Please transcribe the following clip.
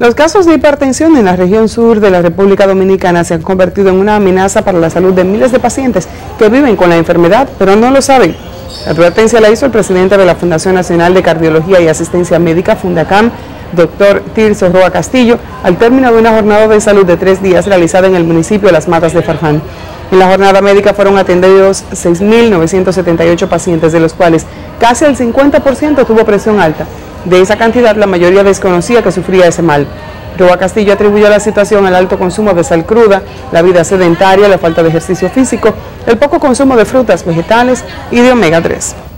Los casos de hipertensión en la región sur de la República Dominicana se han convertido en una amenaza para la salud de miles de pacientes que viven con la enfermedad, pero no lo saben. La advertencia la hizo el presidente de la Fundación Nacional de Cardiología y Asistencia Médica, Fundacam, doctor Tirso Roa Castillo, al término de una jornada de salud de tres días realizada en el municipio de Las Matas de Farfán. En la jornada médica fueron atendidos 6.978 pacientes, de los cuales casi el 50% tuvo presión alta. De esa cantidad, la mayoría desconocía que sufría ese mal. Roa Castillo atribuyó la situación al alto consumo de sal cruda, la vida sedentaria, la falta de ejercicio físico, el poco consumo de frutas, vegetales y de omega 3.